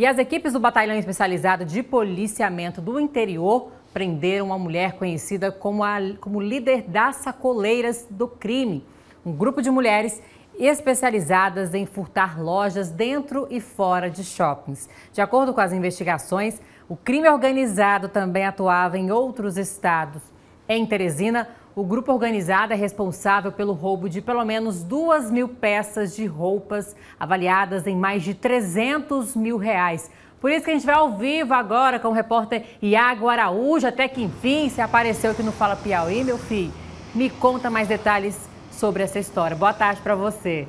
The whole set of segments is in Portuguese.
E as equipes do Batalhão Especializado de Policiamento do Interior prenderam uma mulher conhecida como, a, como líder das sacoleiras do crime. Um grupo de mulheres especializadas em furtar lojas dentro e fora de shoppings. De acordo com as investigações, o crime organizado também atuava em outros estados. Em Teresina, o grupo organizado é responsável pelo roubo de pelo menos duas mil peças de roupas, avaliadas em mais de 300 mil reais. Por isso que a gente vai ao vivo agora com o repórter Iago Araújo, até que enfim se apareceu aqui no Fala Piauí, meu filho. Me conta mais detalhes sobre essa história. Boa tarde para você.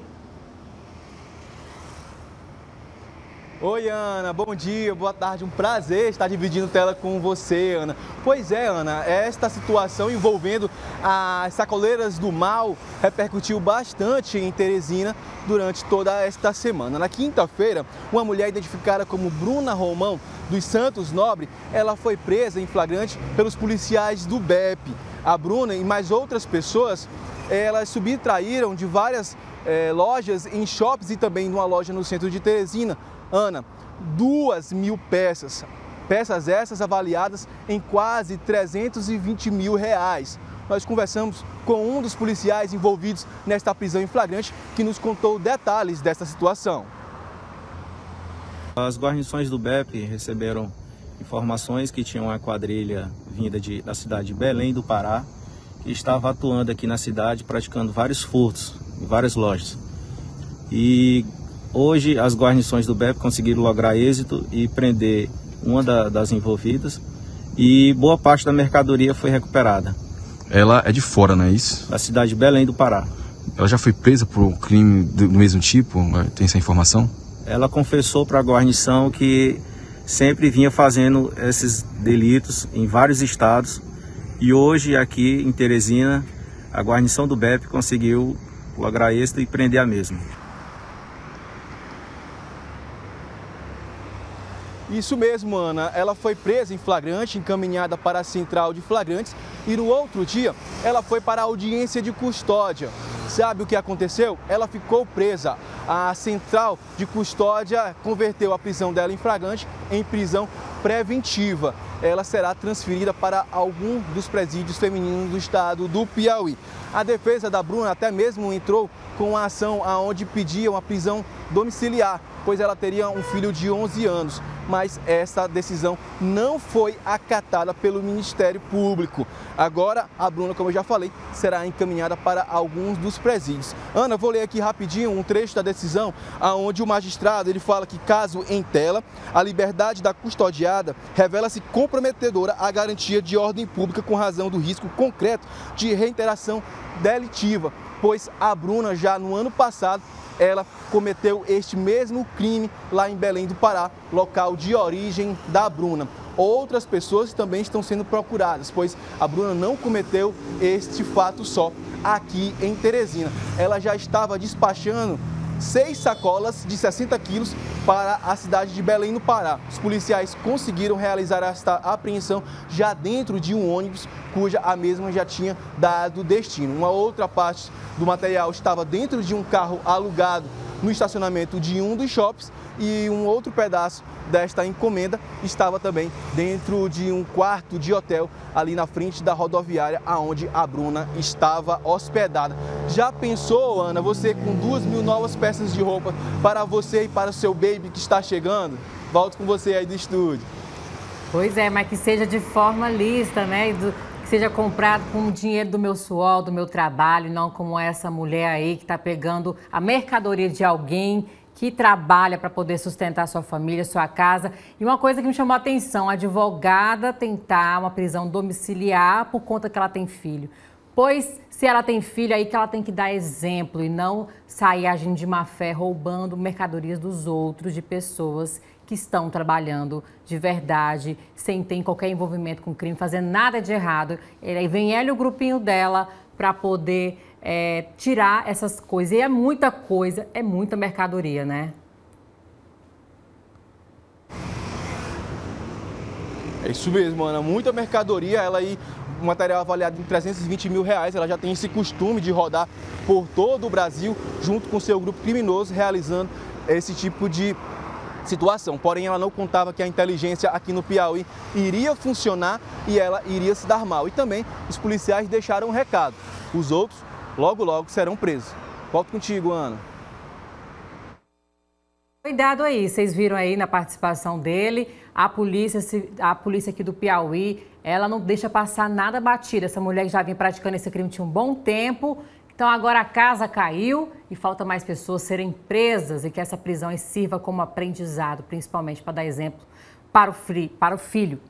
Oi, Ana, bom dia, boa tarde. Um prazer estar dividindo tela com você, Ana. Pois é, Ana, esta situação envolvendo as sacoleiras do mal repercutiu bastante em Teresina durante toda esta semana. Na quinta-feira, uma mulher identificada como Bruna Romão dos Santos Nobre, ela foi presa em flagrante pelos policiais do BEP. A Bruna e mais outras pessoas, elas subtraíram de várias eh, lojas em shops e também numa loja no centro de Teresina Ana, duas mil peças. Peças essas avaliadas em quase 320 mil reais. Nós conversamos com um dos policiais envolvidos nesta prisão em flagrante que nos contou detalhes dessa situação. As guarnições do BEP receberam informações que tinha uma quadrilha vinda de, da cidade de Belém do Pará que estava atuando aqui na cidade praticando vários furtos em várias lojas. E Hoje, as guarnições do BEP conseguiram lograr êxito e prender uma da, das envolvidas e boa parte da mercadoria foi recuperada. Ela é de fora, não é isso? Da cidade de Belém do Pará. Ela já foi presa por um crime do mesmo tipo? Tem essa informação? Ela confessou para a guarnição que sempre vinha fazendo esses delitos em vários estados e hoje aqui em Teresina a guarnição do BEP conseguiu lograr êxito e prender a mesma. Isso mesmo, Ana. Ela foi presa em flagrante, encaminhada para a central de flagrantes e no outro dia ela foi para a audiência de custódia. Sabe o que aconteceu? Ela ficou presa. A central de custódia converteu a prisão dela em flagrante em prisão preventiva. Ela será transferida para algum dos presídios femininos do estado do Piauí. A defesa da Bruna até mesmo entrou com a ação aonde pedia uma prisão domiciliar, pois ela teria um filho de 11 anos mas essa decisão não foi acatada pelo Ministério Público. Agora, a Bruna, como eu já falei, será encaminhada para alguns dos presídios. Ana, vou ler aqui rapidinho um trecho da decisão, aonde o magistrado ele fala que caso em tela, a liberdade da custodiada revela-se comprometedora à garantia de ordem pública com razão do risco concreto de reiteração delitiva, pois a Bruna já no ano passado ela cometeu este mesmo crime lá em Belém do Pará, local de origem da Bruna. Outras pessoas também estão sendo procuradas, pois a Bruna não cometeu este fato só aqui em Teresina. Ela já estava despachando seis sacolas de 60 quilos para a cidade de Belém, no Pará. Os policiais conseguiram realizar esta apreensão já dentro de um ônibus cuja a mesma já tinha dado destino. Uma outra parte do material estava dentro de um carro alugado no estacionamento de um dos shops e um outro pedaço desta encomenda estava também dentro de um quarto de hotel ali na frente da rodoviária aonde a Bruna estava hospedada. Já pensou, Ana, você com duas mil novas peças de roupa para você e para o seu baby que está chegando? Volto com você aí do estúdio. Pois é, mas que seja de forma lista, né? Seja comprado com o dinheiro do meu suor, do meu trabalho, não como essa mulher aí que está pegando a mercadoria de alguém que trabalha para poder sustentar sua família, sua casa. E uma coisa que me chamou a atenção, a advogada tentar uma prisão domiciliar por conta que ela tem filho. Pois se ela tem filho, aí que ela tem que dar exemplo e não sair agindo de má fé, roubando mercadorias dos outros, de pessoas que estão trabalhando de verdade, sem ter qualquer envolvimento com crime, fazendo nada de errado. E aí vem ela e o grupinho dela para poder é, tirar essas coisas. E é muita coisa, é muita mercadoria, né? É isso mesmo, Ana. Muita mercadoria, ela aí, material avaliado em 320 mil reais, ela já tem esse costume de rodar por todo o Brasil, junto com seu grupo criminoso, realizando esse tipo de situação. Porém, ela não contava que a inteligência aqui no Piauí iria funcionar e ela iria se dar mal. E também os policiais deixaram um recado. Os outros, logo, logo, serão presos. Volto contigo, Ana. Cuidado aí, vocês viram aí na participação dele, a polícia, a polícia aqui do Piauí, ela não deixa passar nada batida. Essa mulher já vinha praticando esse crime tinha um bom tempo, então agora a casa caiu e falta mais pessoas serem presas e que essa prisão sirva como aprendizado, principalmente para dar exemplo para o, para o filho